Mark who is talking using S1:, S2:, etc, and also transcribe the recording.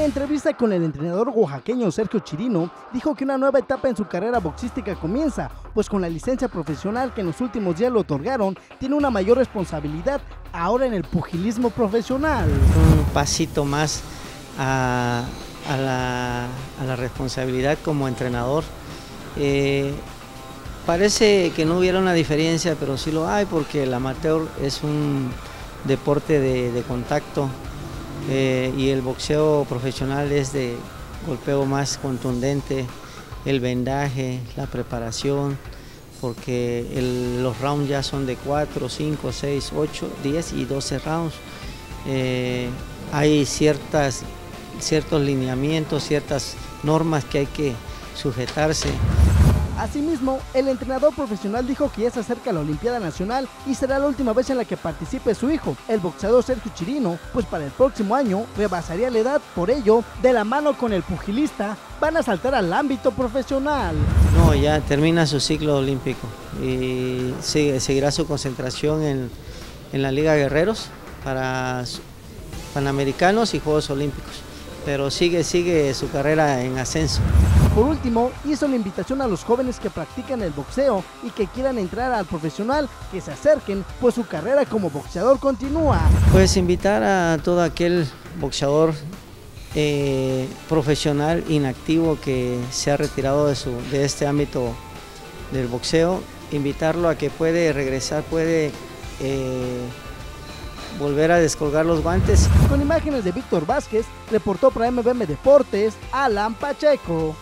S1: En entrevista con el entrenador oaxaqueño Sergio Chirino, dijo que una nueva etapa en su carrera boxística comienza, pues con la licencia profesional que en los últimos días le otorgaron, tiene una mayor responsabilidad ahora en el pugilismo profesional.
S2: Un pasito más a, la, responsabilidad como entrenador. Eh, parece que no hubiera una diferencia, pero sí lo hay porque el amateur es un deporte de contacto eh, y el boxeo profesional es de golpeo más contundente, el vendaje, la preparación, porque los rounds ya son de 4, 5, 6, 8, 10 y 12 rounds. Eh, hay ciertas, ciertos lineamientos, ciertas normas que hay que sujetarse.
S1: Asimismo, el entrenador profesional dijo que ya se acerca a la Olimpiada Nacional y será la última vez en la que participe su hijo, el boxeador Sergio Chirino, pues para el próximo año rebasaría la edad, por ello, de la mano con el pugilista, van a saltar al ámbito profesional.
S2: No, ya termina su ciclo olímpico y seguirá su concentración en, en la Liga Guerreros para Panamericanos y Juegos Olímpicos pero sigue, sigue su carrera en ascenso.
S1: Por último, hizo la invitación a los jóvenes que practican el boxeo y que quieran entrar al profesional que se acerquen, pues su carrera como boxeador continúa.
S2: Pues invitar a todo aquel boxeador eh, profesional inactivo que se ha retirado de, su, de este ámbito del boxeo, invitarlo a que puede regresar, puede eh, volver a descolgar los guantes.
S1: Con imágenes de Víctor Vázquez, reportó para MBM Deportes, Alan Pacheco.